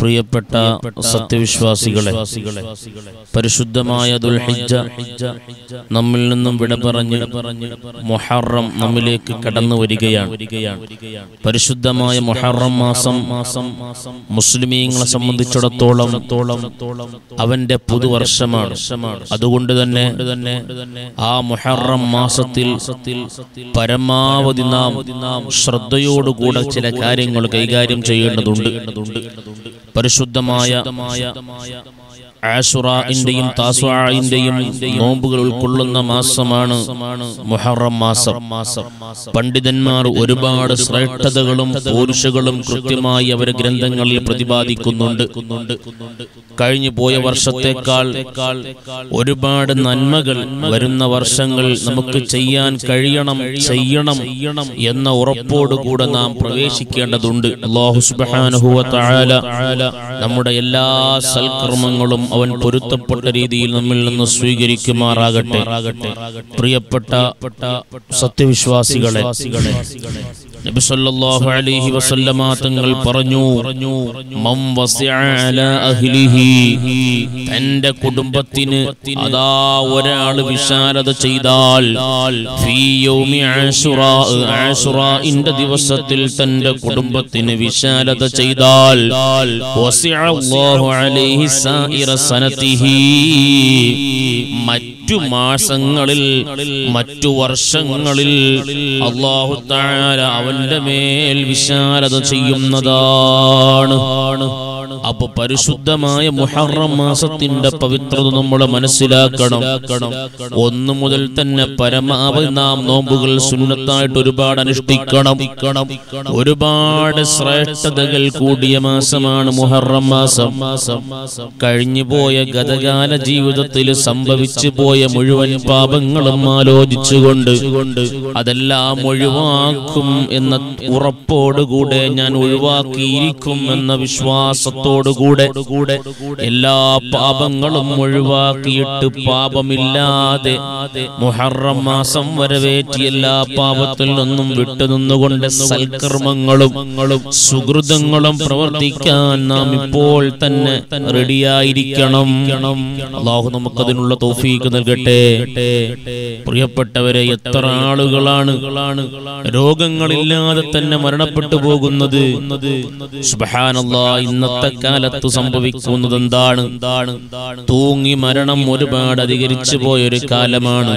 പ്രിയപ്പെട്ട സത്യവിശ്വാസികളെ പരിശുദ്ധമായ ദുൽഹിജ്ജ നമ്മിൽ നിന്നും വിട പറഞ്ഞ് മൊഹറം നമ്മിലേക്ക് കടന്നു വരികയാണ്. പരിശുദ്ധമായ മൊഹറം മാസം മാസം മുസ്ലിമീങ്ങളെ സംബന്ധിച്ചിടത്തോളം അവന്റെ പുതുവർഷമാണ്. അതുകൊണ്ട് തന്നെ ആ മൊഹറം മാസത്തിൽ പരമാവധി നാം ശ്രദ്ധയോടുകൂടെ ചില കാര്യങ്ങൾ കൈകാര്യം ചെയ്യേണ്ടതുണ്ട്. പരിശുദ്ധമായ ആഷുറാന്റെയും താസുആന്റെയും നോമ്പുകൾ ഉൾക്കൊള്ളുന്ന മാസമാണ് മുഹറം മാസം. പണ്ഡിതന്മാർ ഒരുപാട് ശ്രേഷ്ഠതകളും പോരുഷകളും കൃത്യമായി അവരെ ഗ്രന്ഥങ്ങളിൽ പ്രതിപാദിക്കുന്നുണ്ട്. കഴിഞ്ഞു പോയ വർഷത്തേക്കാൾ ഒരുപാട് നന്മകൾ വരുന്ന വർഷങ്ങൾ നമുക്ക് ചെയ്യാൻ കഴിയണം ചെയ്യണം എന്ന ഉറപ്പോടുകൂടെ നാം പ്രവേശിക്കേണ്ടതുണ്ട്. നമ്മുടെ എല്ലാ സൽക്കർമ്മങ്ങളും അവൻ പൊരുത്തപ്പെട്ട രീതിയിൽ നമ്മിൽ നിന്ന് സ്വീകരിക്കുമാറാകട്ടെ. പ്രിയപ്പെട്ട സത്യവിശ്വാസികളെ നബി സല്ലല്ലാഹു അലൈഹി വസല്ലമ തങ്ങൾ പറഞ്ഞു മം അലാ അഹ്ലിഹി. തന്റെ കുടുംബത്തിന് അതാ ഒരാൾ വിശാലത ചെയ്താൽ ഫീ യൗമി ആശുറാ ദിവസത്തിൽ തന്റെ കുടുംബത്തിന് വിശാലത ചെയ്താൽ വസിഅ അല്ലാഹു അലൈഹി സായിറ സനതിഹി മറ്റു മാസങ്ങളിൽ മറ്റു വർഷങ്ങളിൽ അള്ളാഹുത്താര അവന്റെ മേൽ വിശാലത ചെയ്യുന്നതാണ്. അപ്പൊ പരിശുദ്ധമായ മുഹറം മാസത്തിന്റെ പവിത്രത നമ്മൾ മനസ്സിലാക്കണം. ഒന്നു മുതൽ തന്നെ പരമാവധി നാം നോമ്പുകൾ സുന്നത്തായിട്ട് ഒരുപാട് അനുഷ്ഠിക്കണം. ഒരുപാട് ശ്രേഷ്ഠതകൾ കൂടിയ മാസമാണ് മുഹറം മാസം. കഴിഞ്ഞു പോയ ഗതകാല ജീവിതത്തിൽ സംഭവിച്ചു പോയ മുഴുവൻ പാപങ്ങളും ആലോചിച്ചുകൊണ്ട് അതെല്ലാം ഒഴിവാക്കും എന്ന ഉറപ്പോടുകൂടെ ഞാൻ ഒഴിവാക്കിയിരിക്കും എന്ന വിശ്വാസത്തോടുകൂടെ എല്ലാ പാപങ്ങളും ഒഴിവാക്കിയിട്ട് പാപമില്ലാതെ മുഹറം മാസം വരവേറ്റി എല്ലാ പാപത്തിൽ നിന്നും വിട്ടുനിന്നുകൊണ്ട് സൽക്കർമ്മങ്ങളും സുഹൃതങ്ങളും പ്രവർത്തിക്കാൻ നാം ഇപ്പോൾ തന്നെ റെഡിയായിരിക്കണം. അള്ളാഹു നമുക്കതിനുള്ള തോഫീക്ക് നൽകട്ടെ. പ്രിയപ്പെട്ടവരെ എത്ര ആളുകളാണ് രോഗങ്ങളില്ലാതെ തന്നെ മരണപ്പെട്ടു പോകുന്നത്? സുബ്ഹാനല്ലാ ഇന്നത്തെ കാലത്ത് സംഭവിക്കുന്നത് എന്താണ് തൂങ്ങി മരണം ഒരുപാട് അധികരിച്ചു പോയൊരു കാലമാണ്.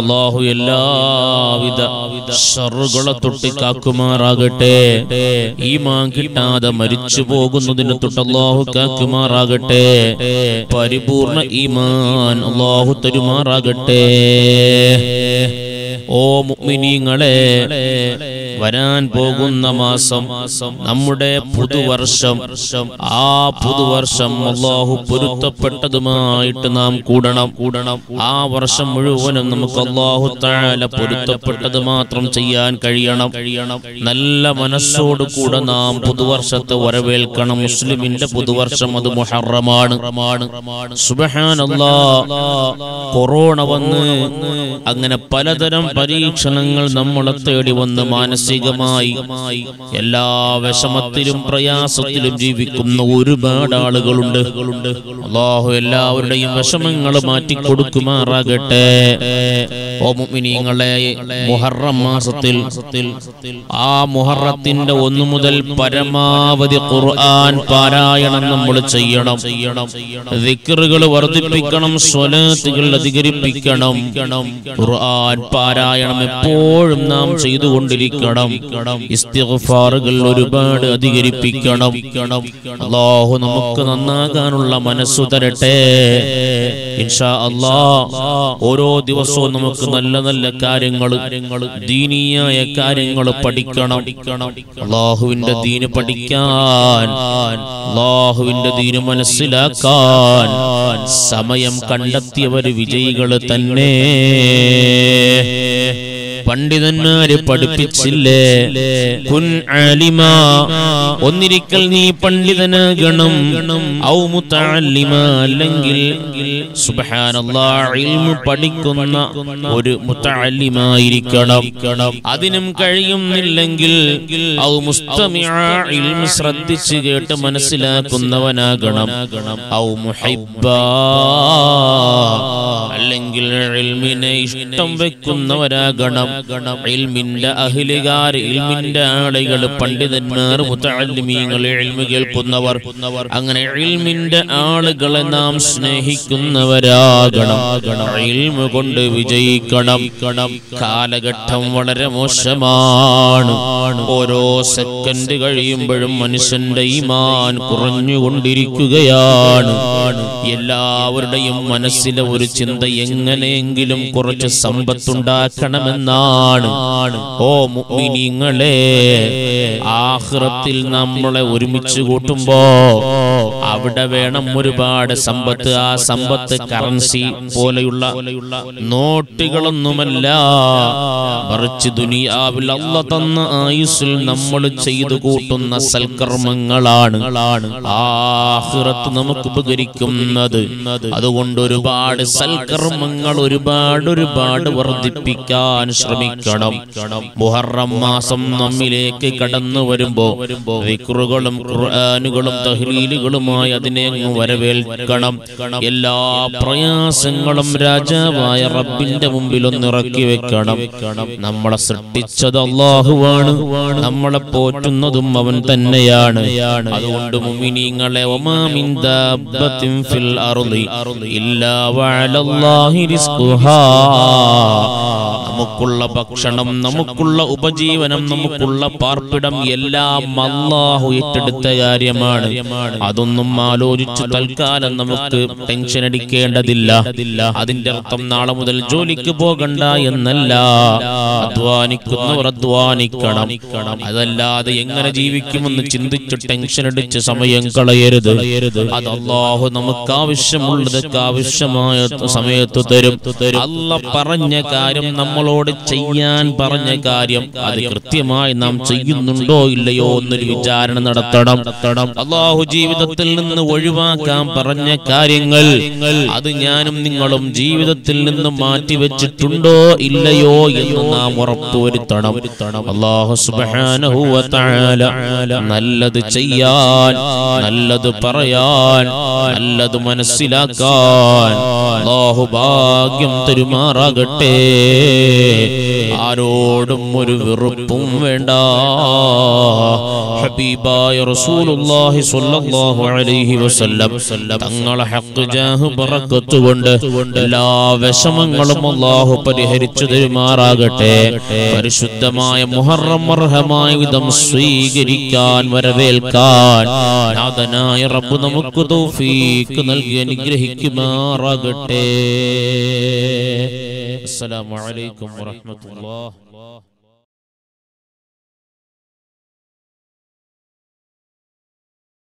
അള്ളാഹു എല്ലാവിധ ഷറുകളെ തൊട്ട് ഈ മാൻ കിട്ടാതെ മരിച്ചു പോകുന്നതിന് തൊട്ട് അള്ളാഹു കാക്കുമാറാകട്ടെ. പരിപൂർണ ഈമാൻ അള്ളാഹു തരുമാറാകട്ടെ. ഓ മുഅ്മിനീങ്ങളെ വരാൻ പോകുന്ന മാസം നമ്മുടെ പുതുവർഷം. ആ പുതുവർഷം അള്ളാഹു പൊരുത്തപ്പെട്ടതുമായിട്ട് നാം കൂടണം. കൂടണം. ആ വർഷം മുഴുവനും നമുക്ക് അള്ളാഹു താല പൊരുത്തപ്പെട്ടത് മാത്രം ചെയ്യാൻ കഴിയണം. കഴിയണം. നല്ല മനസ്സോട് കൂടെ നാം പുതുവർഷത്തെ വരവേൽക്കണം. മുസ്ലിമിന്റെ പുതുവർഷം അത് മുഹറമാണ്. സുബഹാനല്ലാ. കൊറോണ വന്ന് അങ്ങനെ പലതരം പരീക്ഷണങ്ങൾ നമ്മളെ തേടി വന്ന് മാനസികമായി എല്ലാ വിഷമത്തിലും പ്രയാസത്തിലും ജീവിക്കുന്ന ഒരുപാട് ആളുകളുണ്ട് അള്ളാഹു എല്ലാവരുടെയും വിഷമങ്ങൾ മാറ്റി കൊടുക്കുമാറാകട്ടെ ഓ മുഅ്മിനീങ്ങളെ മുഹറം മാസത്തിൽ ആ മുഹറത്തിന്റെ ഒന്നു മുതൽ പരമാവധി ഖുർആൻ പാരായണം നമ്മൾ ചെയ്യണം. ദിക്കറുകൾ വർദ്ധിപ്പിക്കണം സ്വലാത്തുകൾ അധികരിപ്പിക്കണം. ഖുർആൻ പാരായണം എപ്പോഴും നാം ചെയ്തുകൊണ്ടിരിക്കണം. ഇസ്തിഗ്ഫാറുകൾ ഒരുപാട് അധികരിപ്പിക്കണം. അള്ളാഹു നമുക്ക് നന്നാകാനുള്ള മനസ്സു തരട്ടെ. ഇൻഷാ അല്ലാ ഓരോ ദിവസവും നമുക്ക് നല്ല നല്ല കാര്യങ്ങൾ ദീനീയായ കാര്യങ്ങൾ പഠിക്കണം. അള്ളാഹുവിന്റെ ദീന് പഠിക്കാൻ അള്ളാഹുവിന്റെ ദീന് മനസ്സിലാക്കാൻ സമയം കണ്ടെത്തിയവർ വിജയികൾ തന്നെ. പണ്ഡിതന്മാര് പഠിപ്പിച്ചില്ലേ? കുൻ ഒന്നിരിക്കൽ നീ പണ്ഡിതനാകണം. ഔ മുത്തഅല്ലിമ അല്ലെങ്കിൽ സുബ്ഹാനല്ലാഹ് പഠിക്കുന്ന ഒരു മുത്തഅല്ലിമായിരിക്കണം അതിനും കഴിയുന്നില്ലെങ്കിൽ ഔ മുസ്തമിഅ ഇൽമു ശ്രദ്ധിച്ച് കേട്ട് മനസ്സിലാക്കുന്നവനാകണം. ഔ മുഹിബ്ബ അല്ലെങ്കിൽ ഇൽമിനെ ഇഷ്ടം വെക്കുന്നവരാകണം. ഇൽമിന്റെ അഹിലുകാർ ഇൽമിന്റെ ആളുകൾ പണ്ഡിതന്മാർ മുത്തഅല്ലിമീങ്ങൾ ഇൽമു കേൾക്കുന്നവർ. അങ്ങനെ ഇൽമിന്റെ ആളുകളെ നാം സ്നേഹിക്കുന്നവരാകണം. ഇൽമു കൊണ്ട് വിജയിക്കണം. കാലഘട്ടം വളരെ മോശമാണ്. ഓരോ സെക്കൻഡ് കഴിയുമ്പോഴും മനുഷ്യന്റെ ഈമാൻ കുറഞ്ഞുകൊണ്ടിരിക്കുകയാണ്. എല്ലാവരുടെയും മനസ്സിലെ ഒരു ചിന്ത എങ്ങനെയെങ്കിലും കുറച്ച് സമ്പത്തുണ്ടാക്കണമെന്നാണ്. ഓ മുഅ്മിനീങ്ങളെ ആഖിറത്തിൽ നമ്മളെ ഒരുമിച്ച് കൂട്ടുമ്പോ അവിടെ വേണം ഒരുപാട് സമ്പത്ത്. ആ സമ്പത്ത് കറൻസി പോലെയുള്ള നോട്ടുകളൊന്നുമല്ല. മറിച്ച് ദുനിയാവിൽ അല്ല തന്ന ആയുസിൽ നമ്മൾ ചെയ്തു കൂട്ടുന്ന സൽക്കർമ്മങ്ങളാണ് ആഹുറത്ത് നമുക്ക് ഉപകരിക്കുന്നത്. അതുകൊണ്ട് ഒരുപാട് സൽക്കർമ്മങ്ങൾ ഒരുപാട് ഒരുപാട് വർദ്ധിപ്പിക്കാൻ ശ്രമിക്കണം. മുഹറം മാസം നമ്മിലേക്ക് കടന്നു വരുമ്പോ വിക്റുകളും ഖുർആനുകളും തഹ്ലീലുകളുമായി അതിനെ വരവേൽക്കണം. എല്ലാ പ്രയാസങ്ങളും രാജാവായ റബ്ബിന്റെ മുമ്പിൽ ഒന്ന് ഇറക്കി വെക്കണം. നമ്മളെ സൃഷ്ടിച്ചത് അള്ളാഹുവാണ്. നമ്മളെ പോറ്റുന്നതും അവൻ തന്നെയാണ്. അതുകൊണ്ട് മുമിനിങ്ങളെ ഫിൽ ഇല്ലാ വഅലല്ലാഹി റിസ്ഖുഹാ. നമുക്കുള്ള ഭക്ഷണം നമുക്കുള്ള ഉപജീവനം നമുക്കുള്ള പാർപ്പിടം എല്ലാം അള്ളാഹു ഏറ്റെടുത്ത കാര്യമാണ്. അതൊന്നും ആലോചിച്ച് തൽക്കാലം നമുക്ക് ടെൻഷൻ അടിക്കേണ്ടതില്ല. അതിന്റെ അർത്ഥം നാളെ മുതൽ ജോലിക്ക് പോകണ്ട എന്നല്ല. അധ്വാനിക്കുന്നവർ അധ്വാനിക്കണം. അതല്ലാതെ എങ്ങനെ ജീവിക്കുമെന്ന് ചിന്തിച്ച് ടെൻഷൻ അടിച്ച് സമയം കളയരുത്. അത് അള്ളാഹു നമുക്ക് ആവശ്യമുള്ളതൊക്കെ ആവശ്യമായ സമയത്ത് തരും. അല്ല പറഞ്ഞ കാര്യം നമ്മളോട് ചെയ്യാൻ പറഞ്ഞ കാര്യം അത് കൃത്യമായി നാം ചെയ്യുന്നുണ്ടോ ഇല്ലയോ എന്നൊരു വിചാരണ നടത്തണം. അള്ളാഹു ജീവിതത്തിൽ നിന്ന് ഒഴിവാക്കാൻ പറഞ്ഞ കാര്യങ്ങൾ അത് ഞാനും നിങ്ങളും ജീവിതത്തിൽ നിന്ന് മാറ്റിവെച്ചിട്ടുണ്ടോ ഇല്ലയോ എന്ന് നാം ഉറപ്പുവരുത്തണം. അള്ളാഹു നല്ലത് ചെയ്യാൻ നല്ലത് പറയാൻ നല്ലത് മനസ്സിലാക്കാൻ അള്ളാഹു ഭാഗ്യം തരുമാറാകട്ടെ. ആരോടും ഒരു വെറുപ്പും വേണ്ട. ഹബീബായ റസൂലുള്ളാഹി സ്വല്ലല്ലാഹു അലൈഹി വസല്ലം തങ്ങളെ ഹഖ് ജാഹ് ബറക്കത്ത് കൊണ്ട് എല്ലാ വിഷമങ്ങളും അല്ലാഹു പരിഹരിച്ചു തരുമാറാകട്ടെ. പരിശുദ്ധമായ മുഹറം അർഹമായ വിധം സ്വീകരിക്കാൻ വരവേൽക്കാൻ നാഥനായ റബ്ബ് നമുക്ക് തൗഫീക്ക് നൽകി അനുഗ്രഹിക്കുമാറാകട്ടെ. അസ്സലാമു അലൈക്കും عليكم ورحمة الله.